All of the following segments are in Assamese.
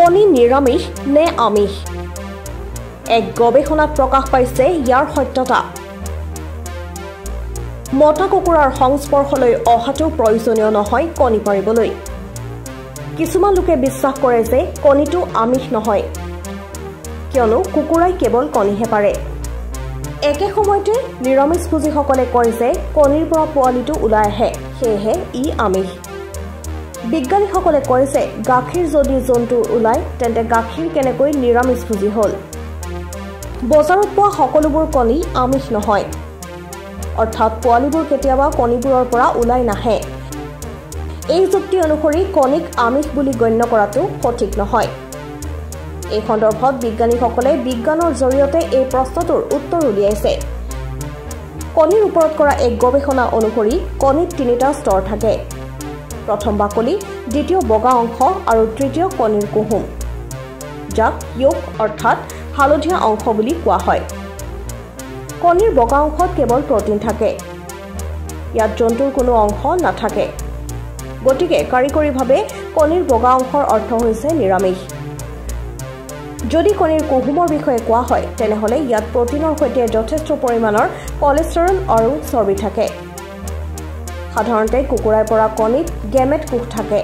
কণী নিৰামিষ নে আমিষ? এক গৱেষণাত প্ৰকাশ পাইছে ইয়াৰ সত্যতা। মতা কুকুৰাৰ সংস্পৰ্শলৈ অহাটো প্ৰয়োজনীয় নহয় কণী পাৰিবলৈ। কিছুমান লোকে বিশ্বাস কৰে যে কণীটো আমিষ নহয়। কিয়নো কুকুৰাই কেৱল কণীহে পাৰে। একে সময়তে নিৰামিষভোজীসকলে কয় যে কণীৰ পৰা পোৱালিটো ওলাই আহে সেয়েহে ই আমিষ। বিজ্ঞানীসকলে যে গাখীৰ যদি জন্তুৰ ওলায় তেন্তে গাখীৰ কেনেকৈ নিৰামিষভোজী হ'ল? বজাৰত পোৱা সকলোবোৰ কণী আমিষ নহয়। অৰ্থাৎ পোৱালিবোৰ কেতিয়াবা কণীবোৰৰ পৰা ওলাই নাহে। এই যুক্তি অনুসৰি কণীক আমিষ বুলি গণ্য কৰাটো সঠিক নহয়। এই সন্দৰ্ভত বিজ্ঞানীসকলে বিজ্ঞানৰ জৰিয়তে এই প্ৰশ্নটোৰ উত্তৰ উলিয়াইছে। কণীৰ ওপৰত কৰা এক গৱেষণা অনুসৰি কণীত তিনিটা স্তৰ থাকে। প্ৰথম বাকলি দ্বিতীয় বগা অংশ আৰু তৃতীয় কণীৰ কুহুম। যাক য়োগ অৰ্থাৎ হালধীয়া অংশ বুলি কোৱা হয়। কণীৰ বগা অংশত কেৱল প্ৰটিন থাকে। ইয়াত জন্তুৰ কোনো অংশ নাথাকে। গতিকে কাৰিকৰীভাৱে কণীৰ বগা অংশৰ অৰ্থ হৈছে নিৰামিষ। যদি কণীৰ কুহুমৰ বিষয়ে কোৱা হয় তেনেহ'লে ইয়াত প্ৰটিনৰ সৈতে যথেষ্ট পৰিমাণৰ কলেষ্টৰল আৰু চৰ্বি থাকে। সাধাৰণতে কুকুৰাই পৰা কণীত গেমেট কোষ থাকে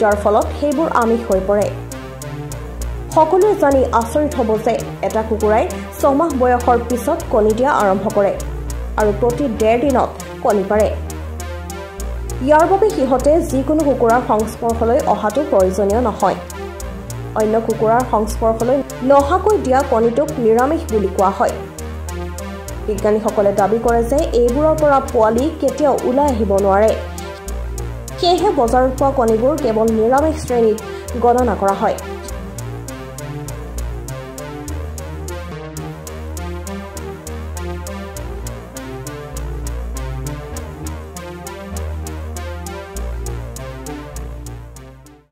যাৰ ফলত সেইবোৰ আমিষ হৈ পৰে। সকলোৱে জানি আচৰিত হ'ব যে এটা কুকুৰাই ছমাহ বয়সৰ পিছত কণী দিয়া আৰম্ভ কৰে আৰু প্ৰতি ডেৰ দিনত কণী পাৰে। ইয়াৰ বাবে সিহঁতে যিকোনো কুকুৰাৰ সংস্পৰ্শলৈ অহাটো প্ৰয়োজনীয় নহয়। অন্য কুকুৰাৰ সংস্পৰ্শলৈ নহাকৈ দিয়া কণীটোক নিৰামিষ বুলি কোৱা হয়। বিজ্ঞানীসকলে দাবী কৰে যে এইবোৰৰ পৰা পোৱালি কেতিয়াও ওলাই আহিব নোৱাৰে। সেয়েহে বজাৰত পোৱা কণীবোৰ কেৱল নিৰামিষ শ্ৰেণীত গণনা কৰা হয়।